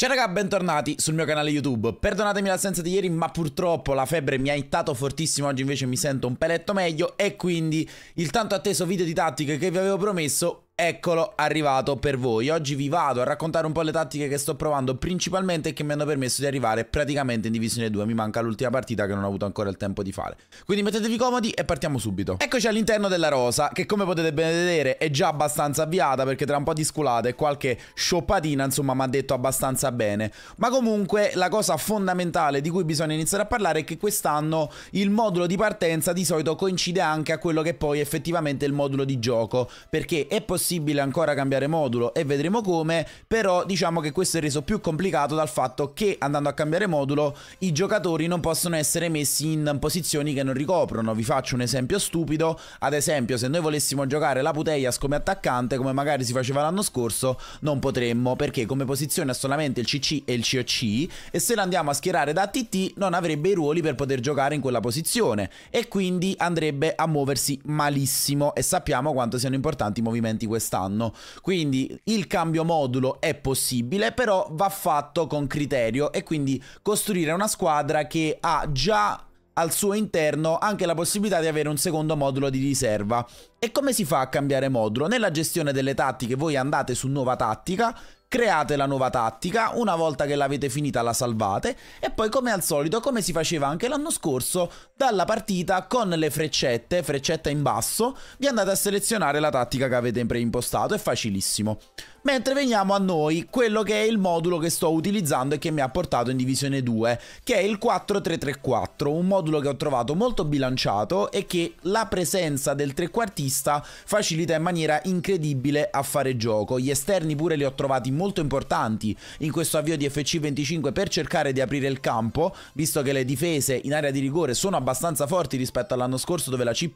Ciao raga, bentornati sul mio canale YouTube. Perdonatemi l'assenza di ieri, ma purtroppo la febbre mi ha ittato fortissimo. Oggi invece mi sento un peletto meglio e quindi il tanto atteso video di tattiche che vi avevo promesso Eccolo arrivato per voi. Oggi vi vado a raccontare un po' le tattiche che sto provando principalmente e che mi hanno permesso di arrivare praticamente in Divisione 2. Mi manca l'ultima partita che non ho avuto ancora il tempo di fare. Quindi mettetevi comodi e partiamo subito. Eccoci all'interno della rosa che come potete ben vedere è già abbastanza avviata perché tra un po' di sculate e qualche shoppatina insomma mi ha detto abbastanza bene. Ma comunque la cosa fondamentale di cui bisogna iniziare a parlare è che quest'anno il modulo di partenza di solito coincide anche a quello che poi effettivamente è il modulo di gioco perché è possibile possibile ancora cambiare modulo e vedremo come, però diciamo che questo è reso più complicato dal fatto che andando a cambiare modulo i giocatori non possono essere messi in posizioni che non ricoprono. Vi faccio un esempio stupido, ad esempio se noi volessimo giocare la Puteias come attaccante come magari si faceva l'anno scorso non potremmo perché come posizione ha solamente il CC e il COC e se lo andiamo a schierare da TT non avrebbe i ruoli per poter giocare in quella posizione e quindi andrebbe a muoversi malissimo e sappiamo quanto siano importanti i movimenti questi quest'anno. Quindi il cambio modulo è possibile, però va fatto con criterio e quindi costruire una squadra che ha già al suo interno anche la possibilità di avere un secondo modulo di riserva. E come si fa a cambiare modulo? Nella gestione delle tattiche voi andate su nuova tattica, create la nuova tattica, una volta che l'avete finita la salvate e poi come al solito, come si faceva anche l'anno scorso, dalla partita con le freccette, freccetta in basso, vi andate a selezionare la tattica che avete preimpostato, è facilissimo. Mentre veniamo a noi, quello che è il modulo che sto utilizzando e che mi ha portato in divisione 2, che è il 4334, un modulo che ho trovato molto bilanciato e che la presenza del trequartista facilita in maniera incredibile a fare gioco. Gli esterni pure li ho trovati molto importanti in questo avvio di FC25 per cercare di aprire il campo, visto che le difese in area di rigore sono abbastanza forti rispetto all'anno scorso dove la C+,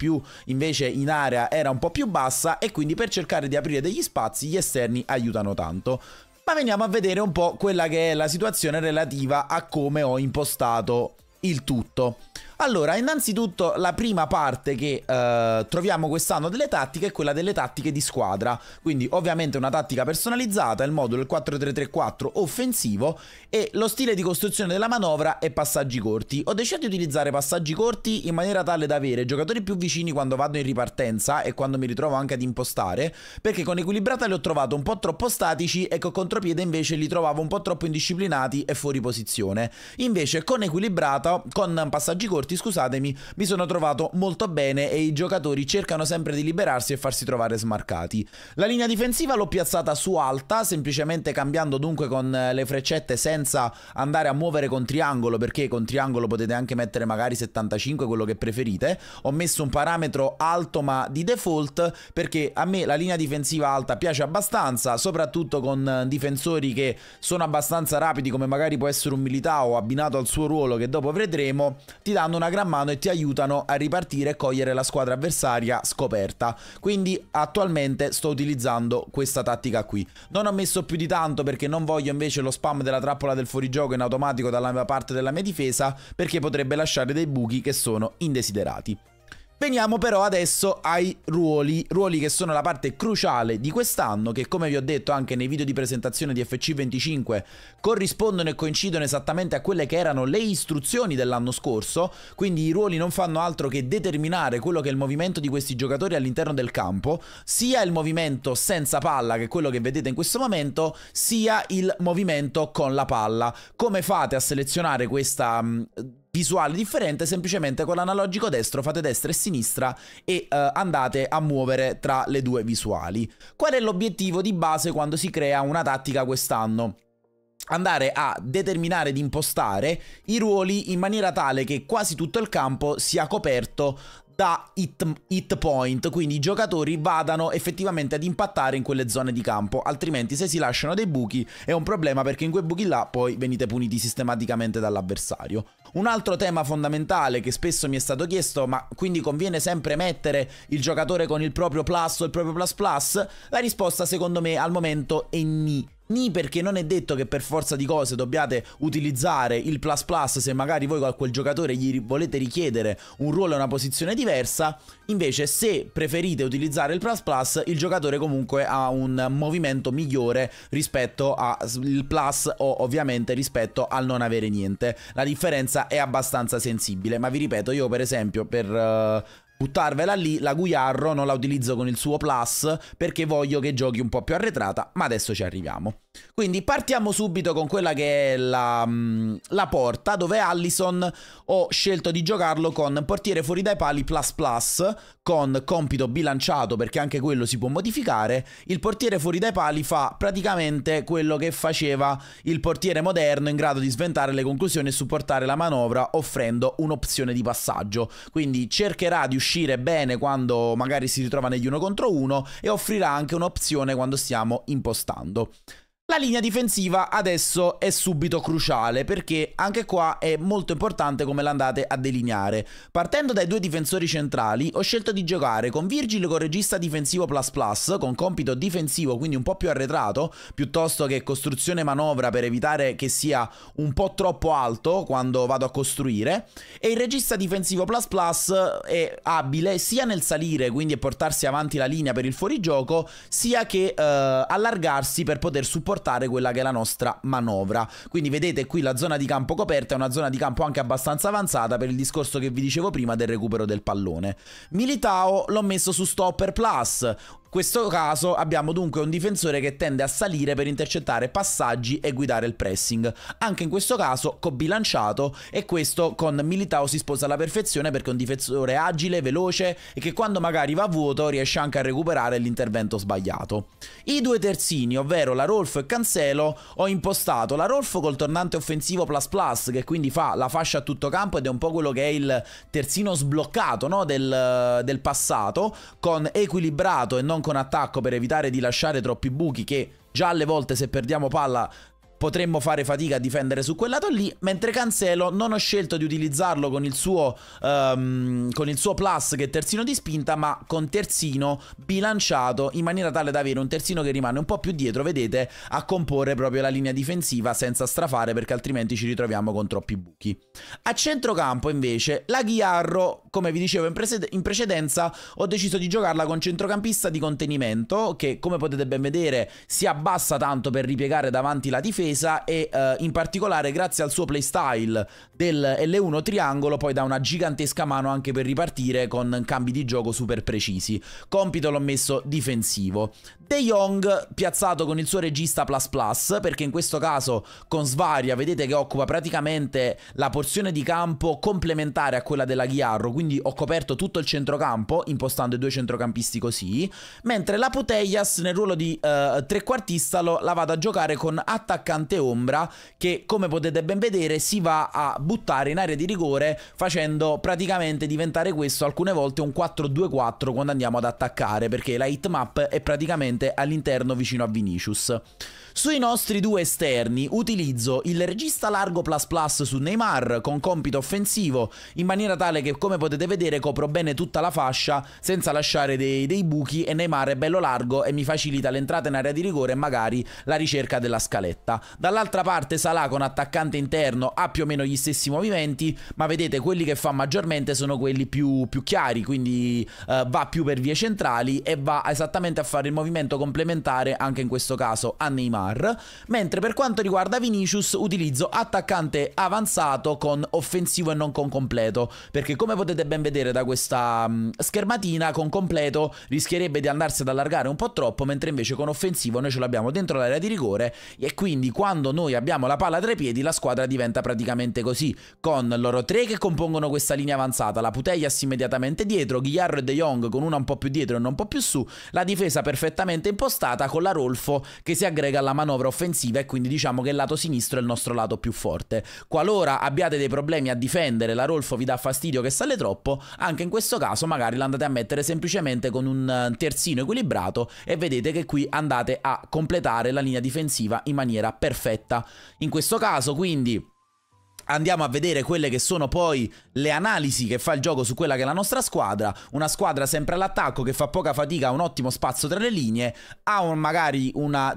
invece in area era un po' più bassa e quindi per cercare di aprire degli spazi gli esterni aiutano tanto. Ma veniamo a vedere un po' quella che è la situazione relativa a come ho impostato il tutto. Allora, innanzitutto la prima parte che eh, troviamo quest'anno delle tattiche è quella delle tattiche di squadra, quindi ovviamente una tattica personalizzata, il modulo il 4-3-3-4 offensivo e lo stile di costruzione della manovra è passaggi corti. Ho deciso di utilizzare passaggi corti in maniera tale da avere giocatori più vicini quando vado in ripartenza e quando mi ritrovo anche ad impostare, perché con equilibrata li ho trovato un po' troppo statici e con contropiede invece li trovavo un po' troppo indisciplinati e fuori posizione. Invece con equilibrata, con passaggi corti minuti, scusatemi, mi sono trovato molto bene e i giocatori cercano sempre di liberarsi e farsi trovare smarcati. La linea difensiva l'ho piazzata su alta, semplicemente cambiando dunque con le freccette senza andare a muovere con triangolo, perché con triangolo potete anche mettere magari 75, quello che preferite. Ho messo un parametro alto ma di default, perché a me la linea difensiva alta piace abbastanza, soprattutto con difensori che sono abbastanza rapidi come magari può essere un militare o abbinato al suo ruolo che dopo vedremo, ti danno una gran mano e ti aiutano a ripartire e cogliere la squadra avversaria scoperta. Quindi attualmente sto utilizzando questa tattica qui. Non ho messo più di tanto perché non voglio invece lo spam della trappola del fuorigioco in automatico dalla parte della mia difesa perché potrebbe lasciare dei buchi che sono indesiderati. Veniamo però adesso ai ruoli, ruoli che sono la parte cruciale di quest'anno, che come vi ho detto anche nei video di presentazione di FC25 corrispondono e coincidono esattamente a quelle che erano le istruzioni dell'anno scorso, quindi i ruoli non fanno altro che determinare quello che è il movimento di questi giocatori all'interno del campo, sia il movimento senza palla, che è quello che vedete in questo momento, sia il movimento con la palla. Come fate a selezionare questa visuale differente, semplicemente con l'analogico destro fate destra e sinistra e uh, andate a muovere tra le due visuali. Qual è l'obiettivo di base quando si crea una tattica quest'anno? andare a determinare ed impostare i ruoli in maniera tale che quasi tutto il campo sia coperto da hit, hit, point, quindi i giocatori vadano effettivamente ad impattare in quelle zone di campo, altrimenti se si lasciano dei buchi è un problema perché in quei buchi là poi venite puniti sistematicamente dall'avversario. Un altro tema fondamentale che spesso mi è stato chiesto, ma quindi conviene sempre mettere il giocatore con il proprio plus o il proprio plus plus? La risposta secondo me al momento è ni. Ni perché non è detto che per forza di cose dobbiate utilizzare il plus plus se magari voi a quel giocatore gli volete richiedere un ruolo e una posizione diversa. Invece se preferite utilizzare il plus plus il giocatore comunque ha un movimento migliore rispetto al plus o ovviamente rispetto al non avere niente. La differenza è abbastanza sensibile, ma vi ripeto, io per esempio per uh, buttarvela lì, la Guiarro non la utilizzo con il suo plus perché voglio che giochi un po' più arretrata, ma adesso ci arriviamo. Quindi partiamo subito con quella che è la, mm, la, porta dove Allison ho scelto di giocarlo con portiere fuori dai pali plus plus con compito bilanciato perché anche quello si può modificare. Il portiere fuori dai pali fa praticamente quello che faceva il portiere moderno in grado di sventare le conclusioni e supportare la manovra offrendo un'opzione di passaggio. Quindi cercherà di uscire bene quando magari si ritrova negli uno contro uno e offrirà anche un'opzione quando stiamo impostando. La linea difensiva adesso è subito cruciale perché anche qua è molto importante come l'andate a delineare. Partendo dai due difensori centrali ho scelto di giocare con Virgil con regista difensivo plus plus con compito difensivo quindi un po' più arretrato piuttosto che costruzione manovra per evitare che sia un po' troppo alto quando vado a costruire e il regista difensivo plus plus è abile sia nel salire quindi portarsi avanti la linea per il fuorigioco sia che eh, allargarsi per poter supportare supportare quella che è la nostra manovra. Quindi vedete qui la zona di campo coperta è una zona di campo anche abbastanza avanzata per il discorso che vi dicevo prima del recupero del pallone. Militao l'ho messo su stopper plus, questo caso abbiamo dunque un difensore che tende a salire per intercettare passaggi e guidare il pressing. Anche in questo caso cobilanciato e questo con Militao si sposa alla perfezione perché è un difensore agile, veloce e che quando magari va a vuoto riesce anche a recuperare l'intervento sbagliato. I due terzini, ovvero la Rolf e Cancelo, ho impostato la Rolf col tornante offensivo plus plus che quindi fa la fascia a tutto campo ed è un po' quello che è il terzino sbloccato no? del, del passato con equilibrato e non con attacco per evitare di lasciare troppi buchi che già alle volte se perdiamo palla potremmo fare fatica a difendere su quel lato lì, mentre Cancelo non ho scelto di utilizzarlo con il suo, um, con il suo plus che è terzino di spinta, ma con terzino bilanciato in maniera tale da avere un terzino che rimane un po' più dietro, vedete, a comporre proprio la linea difensiva senza strafare perché altrimenti ci ritroviamo con troppi buchi. A centrocampo invece la Ghiarro, come vi dicevo in, in precedenza, ho deciso di giocarla con centrocampista di contenimento che come potete ben vedere si abbassa tanto per ripiegare davanti la difesa e uh, in particolare grazie al suo playstyle del L1 triangolo poi dà una gigantesca mano anche per ripartire con cambi di gioco super precisi. Compito l'ho messo difensivo. De Jong piazzato con il suo regista plus plus perché in questo caso con Svaria vedete che occupa praticamente la porzione di campo complementare a quella della Ghiarro quindi ho coperto tutto il centrocampo impostando i due centrocampisti così mentre la Putellas nel ruolo di uh, trequartista lo, la vado a giocare con attaccante ombra che come potete ben vedere si va a buttare in area di rigore facendo praticamente diventare questo alcune volte un 4-2-4 quando andiamo ad attaccare perché la hitmap è praticamente all'interno vicino a Vinicius. Sui nostri due esterni utilizzo il regista largo plus plus su Neymar con compito offensivo in maniera tale che come potete vedere copro bene tutta la fascia senza lasciare dei, dei buchi e Neymar è bello largo e mi facilita l'entrata in area di rigore e magari la ricerca della scaletta. Dall'altra parte Salah con attaccante interno ha più o meno gli stessi movimenti ma vedete quelli che fa maggiormente sono quelli più, più chiari quindi uh, va più per vie centrali e va esattamente a fare il movimento complementare anche in questo caso a Neymar, mentre per quanto riguarda Vinicius utilizzo attaccante avanzato con offensivo e non con completo, perché come potete ben vedere da questa um, schermatina con completo rischierebbe di andarsi ad allargare un po' troppo, mentre invece con offensivo noi ce l'abbiamo dentro l'area di rigore e quindi quando noi abbiamo la palla tra i piedi la squadra diventa praticamente così, con loro tre che compongono questa linea avanzata, la Putellas immediatamente dietro, Ghiarro e De Jong con una un po' più dietro e una un po' più su, la difesa perfettamente impostata con la Rolfo che si aggrega alla la manovra offensiva e quindi diciamo che il lato sinistro è il nostro lato più forte. Qualora abbiate dei problemi a difendere, la Rolfo vi dà fastidio che sale troppo, anche in questo caso magari l'andate a mettere semplicemente con un eh, terzino equilibrato e vedete che qui andate a completare la linea difensiva in maniera perfetta. In questo caso quindi andiamo a vedere quelle che sono poi le analisi che fa il gioco su quella che è la nostra squadra, una squadra sempre all'attacco che fa poca fatica, ha un ottimo spazio tra le linee, ha un, magari una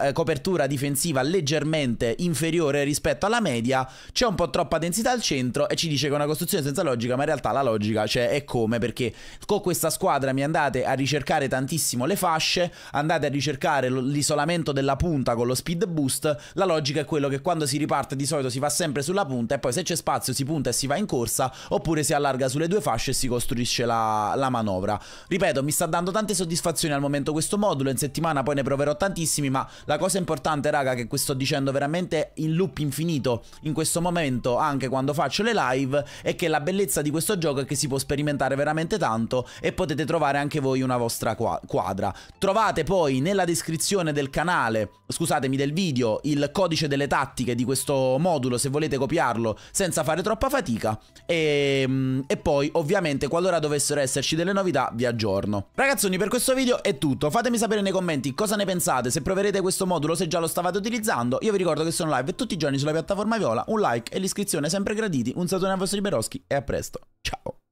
eh, copertura difensiva leggermente inferiore rispetto alla media, c'è un po' troppa densità al centro e ci dice che è una costruzione senza logica, ma in realtà la logica cioè, è come, perché con questa squadra mi andate a ricercare tantissimo le fasce, andate a ricercare l'isolamento della punta con lo speed boost, la logica è quello che quando si riparte di solito si fa sempre sulla punta e poi se c'è spazio si punta e si va in corsa oppure si allarga sulle due fasce e si costruisce la, la manovra. Ripeto, mi sta dando tante soddisfazioni al momento questo modulo, in settimana poi ne proverò tantissimi, ma la cosa importante raga che sto dicendo veramente in loop infinito in questo momento anche quando faccio le live è che la bellezza di questo gioco è che si può sperimentare veramente tanto e potete trovare anche voi una vostra quadra. Trovate poi nella descrizione del canale, scusatemi del video, il codice delle tattiche di questo modulo se volete copiarlo senza fare troppa fatica. E, ehm, e poi ovviamente qualora dovessero esserci delle novità vi aggiorno. Ragazzoni per questo video è tutto, fatemi sapere nei commenti cosa ne pensate, se proverete questo modulo, se già lo stavate utilizzando, io vi ricordo che sono live tutti i giorni sulla piattaforma Viola, un like e l'iscrizione sempre graditi, un saluto a vostri Beroschi e a presto, ciao!